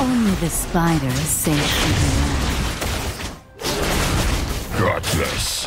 Only the spider is safe from Got this.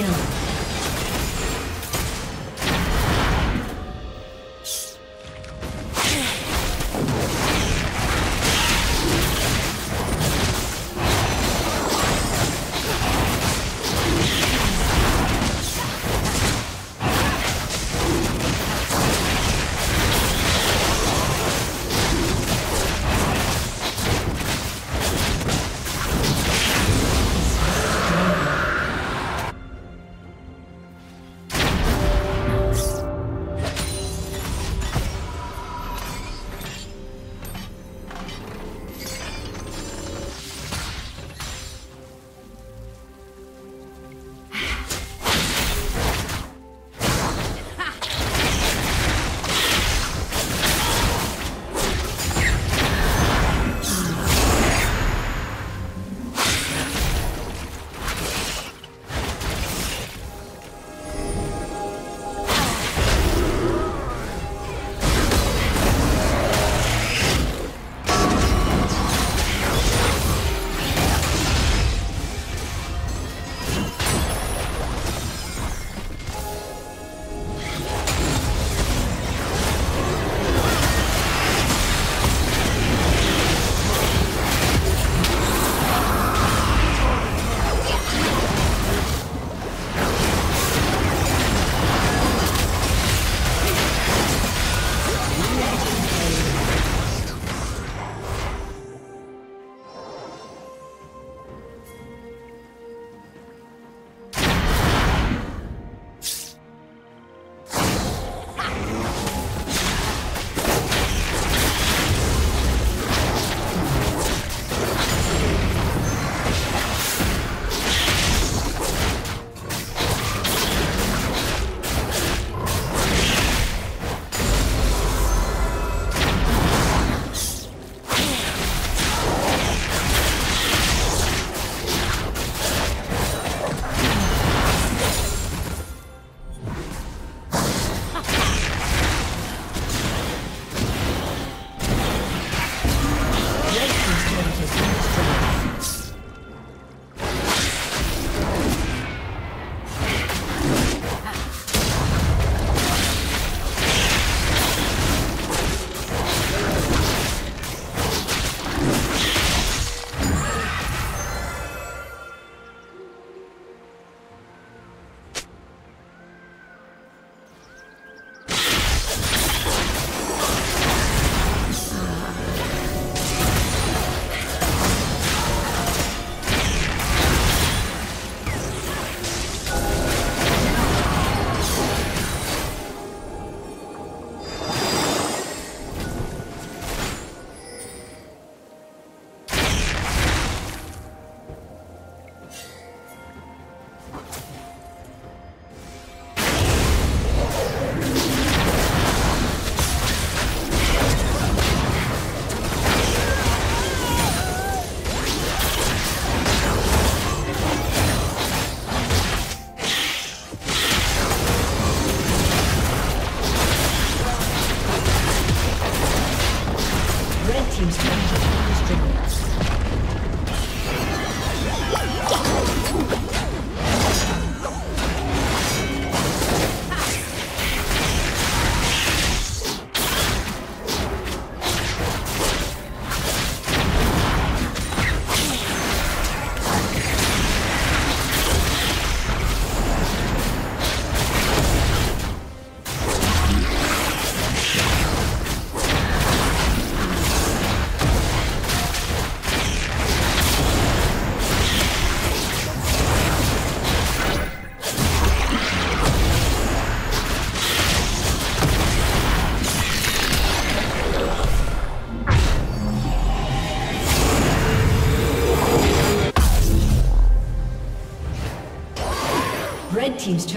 kill.